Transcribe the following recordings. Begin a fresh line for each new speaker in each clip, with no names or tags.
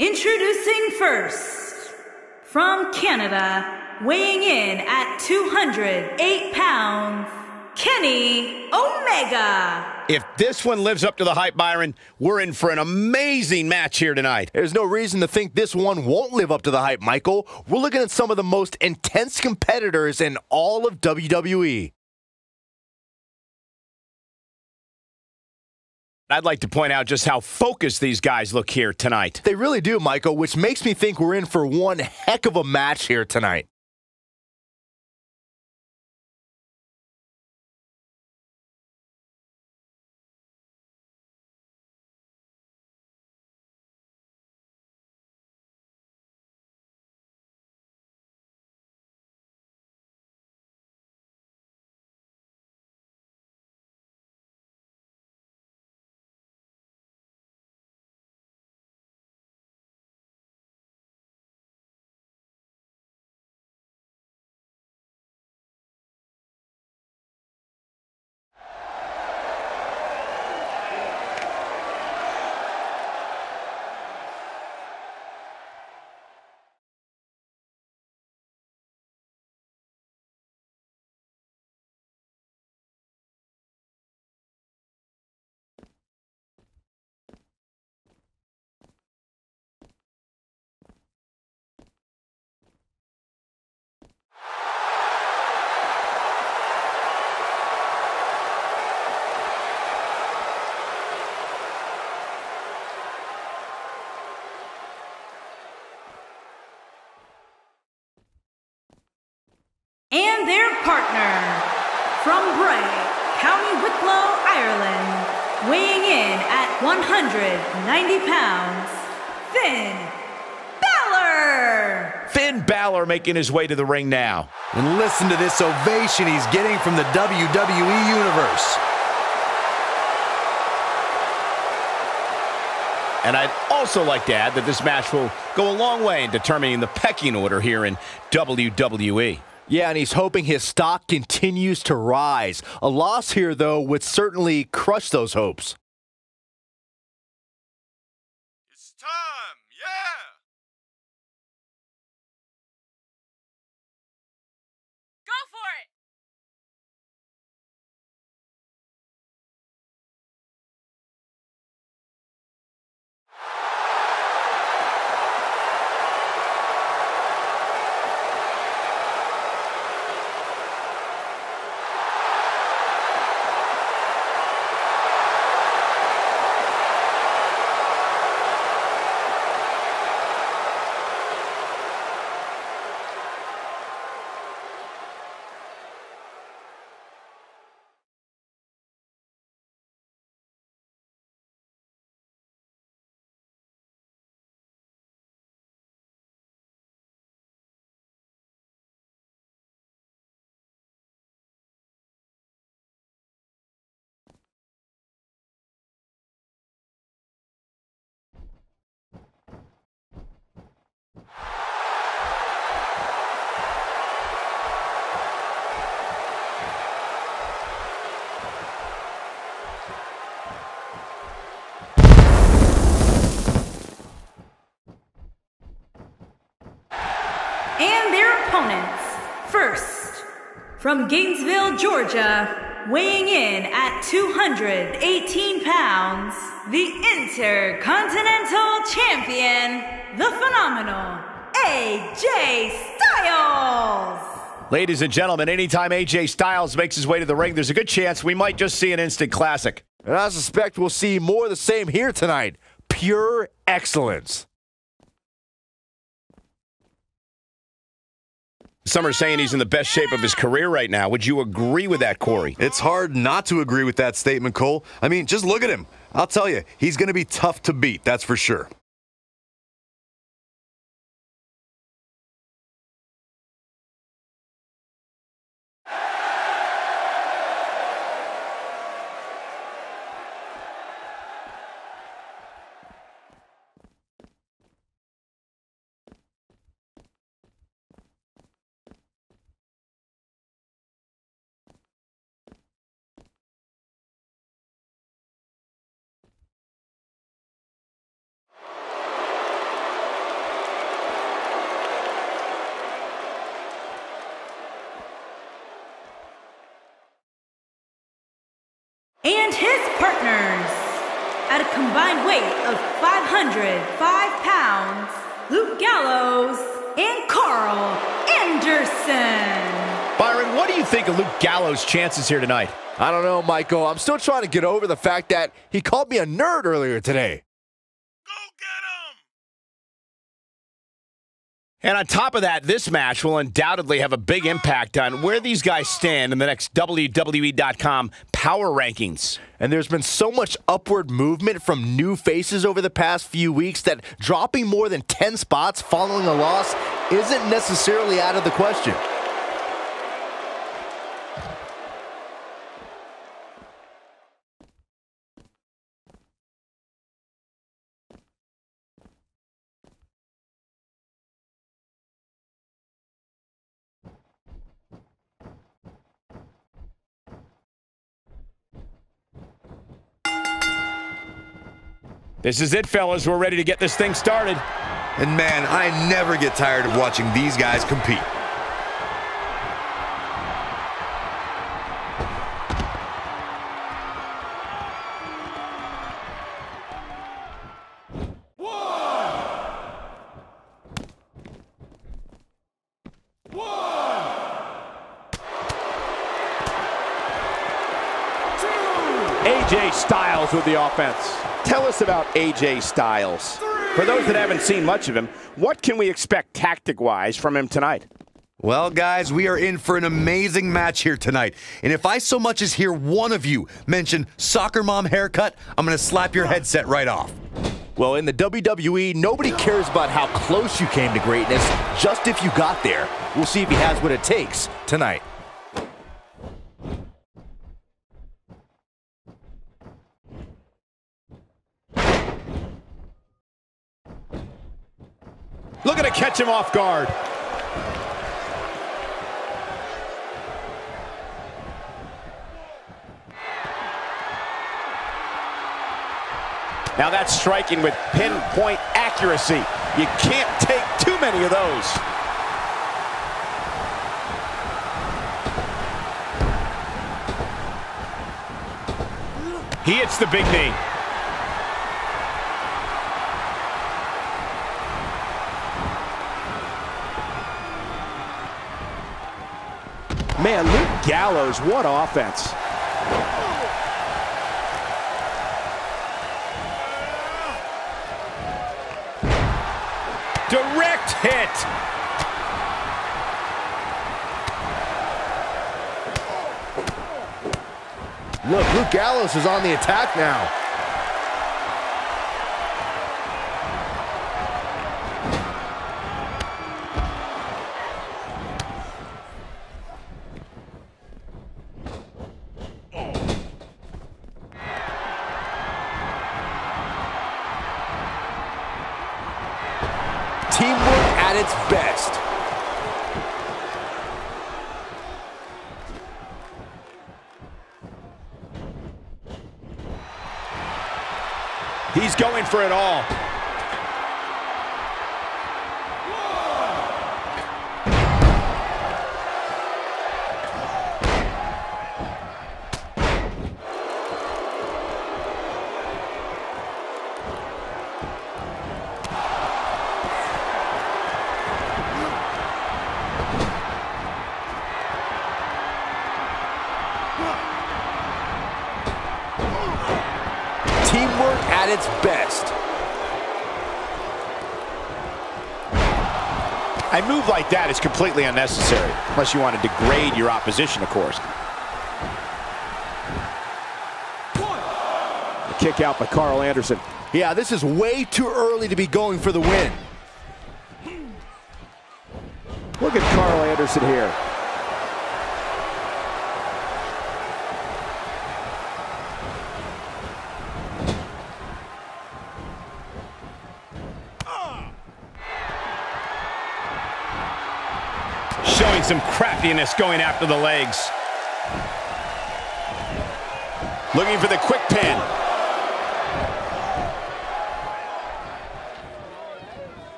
Introducing first, from Canada, weighing in at 208 pounds, Kenny Omega.
If this one lives up to the hype, Byron, we're in for an amazing match here tonight.
There's no reason to think this one won't live up to the hype, Michael. We're looking at some of the most intense competitors in all of WWE.
I'd like to point out just how focused these guys look here tonight.
They really do, Michael, which makes me think we're in for one heck of a match here tonight.
Partner, from Bray, County Wicklow, Ireland, weighing in at 190 pounds, Finn Balor.
Finn Balor making his way to the ring now.
And listen to this ovation he's getting from the WWE Universe.
And I'd also like to add that this match will go a long way in determining the pecking order here in WWE.
Yeah, and he's hoping his stock continues to rise. A loss here, though, would certainly crush those hopes.
Opponents, first, from Gainesville, Georgia, weighing in at 218 pounds, the Intercontinental Champion, the phenomenal AJ Styles.
Ladies and gentlemen, anytime AJ Styles makes his way to the ring, there's a good chance we might just see an instant classic.
And I suspect we'll see more of the same here tonight. Pure excellence.
Some are saying he's in the best shape of his career right now. Would you agree with that, Corey?
It's hard not to agree with that statement, Cole. I mean, just look at him. I'll tell you, he's going to be tough to beat, that's for sure. and his partners.
At a combined weight of 505 pounds, Luke Gallows and Karl Anderson.
Byron, what do you think of Luke Gallows' chances here tonight?
I don't know, Michael. I'm still trying to get over the fact that he called me a nerd earlier today.
And on top of that, this match will undoubtedly have a big impact on where these guys stand in the next WWE.com power rankings.
And there's been so much upward movement from new faces over the past few weeks that dropping more than 10 spots following a loss isn't necessarily out of the question.
This is it, fellas. We're ready to get this thing started.
And man, I never get tired of watching these guys compete.
AJ Styles with the offense. Tell us about AJ Styles. For those that haven't seen much of him, what can we expect tactic wise from him tonight?
Well, guys, we are in for an amazing match here tonight. And if I so much as hear one of you mention soccer mom haircut, I'm going to slap your headset right off.
Well, in the WWE, nobody cares about how close you came to greatness, just if you got there. We'll see if he has what it takes tonight.
Looking to catch him off guard.
Now that's striking with pinpoint accuracy. You can't take too many of those.
He hits the big knee.
Man, Luke Gallows, what offense.
Direct hit.
Look, Luke Gallows is on the attack now. At its best.
He's going for it all.
Its best.
A move like that is completely unnecessary, unless you want to degrade your opposition, of course.
A kick out by Karl Anderson.
Yeah, this is way too early to be going for the win.
Look at Karl Anderson here.
Showing some craftiness going after the legs. Looking for the quick pin.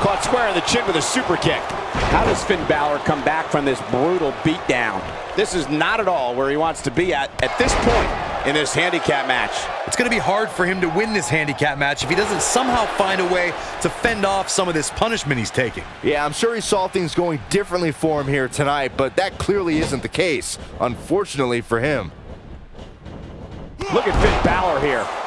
Caught square in the chin with a super kick.
How does Finn Balor come back from this brutal beatdown? This is not at all where he wants to be at at this point in this handicap match.
It's going to be hard for him to win this handicap match if he doesn't somehow find a way to fend off some of this punishment he's taking.
Yeah, I'm sure he saw things going differently for him here tonight, but that clearly isn't the case, unfortunately for him.
Look at Finn Balor here.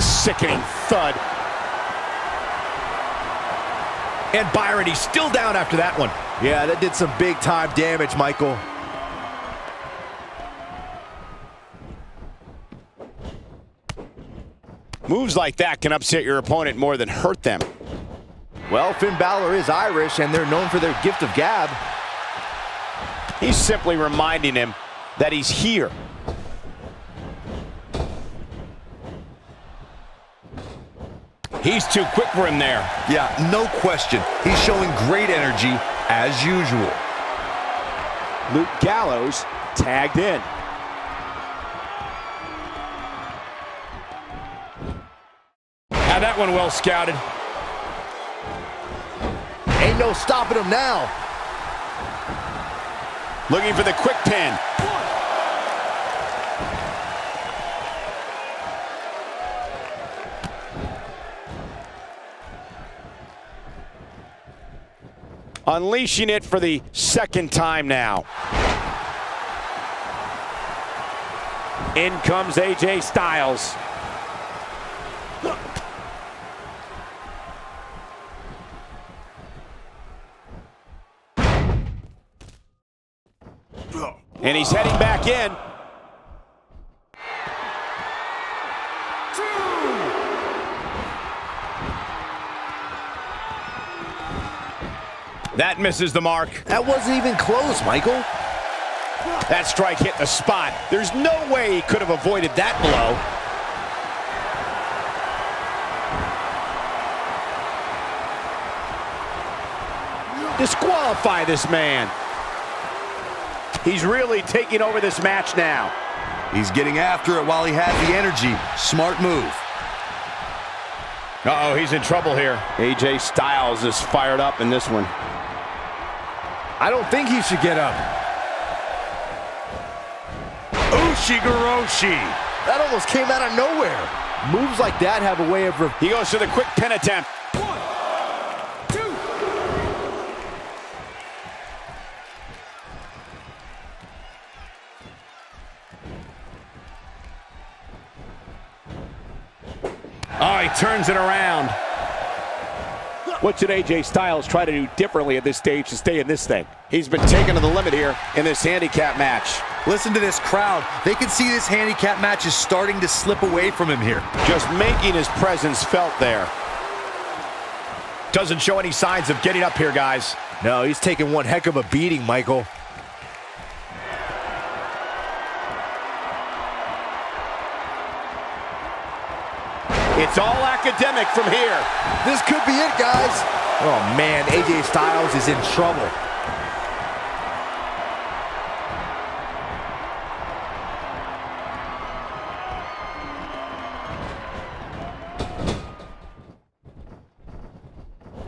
A sickening thud.
And Byron, he's still down after that one.
Yeah, that did some big time damage, Michael.
Moves like that can upset your opponent more than hurt them.
Well, Finn Balor is Irish, and they're known for their gift of gab.
He's simply reminding him that he's here. He's too quick for him there.
Yeah, no question. He's showing great energy as usual.
Luke Gallows tagged in.
Had that one well scouted.
Ain't no stopping him now.
Looking for the quick pin. Unleashing it for the second time now.
In comes AJ Styles.
And he's heading back in. That misses the mark.
That wasn't even close, Michael.
That strike hit the spot. There's no way he could have avoided that blow. Disqualify this man. He's really taking over this match now.
He's getting after it while he has the energy. Smart move.
Uh-oh, he's in trouble here. AJ Styles is fired up in this one.
I don't think he should get up.
Ushigoroshi.
That almost came out of nowhere. Moves like that have a way of...
He goes to the quick pin attempt. Oh, he turns it around.
What should AJ Styles try to do differently at this stage to stay in this thing?
He's been taken to the limit here in this handicap match.
Listen to this crowd. They can see this handicap match is starting to slip away from him here.
Just making his presence felt there. Doesn't show any signs of getting up here, guys.
No, he's taking one heck of a beating, Michael.
It's all academic from here.
This could be it, guys. Oh, man, AJ Styles is in trouble.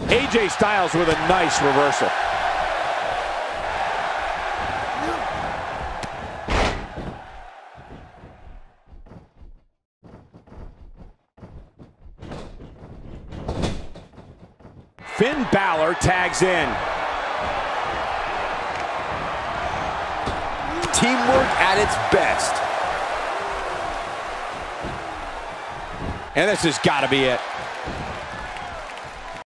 AJ Styles with a nice reversal. Tags in.
Teamwork at its best.
And this has got to be it.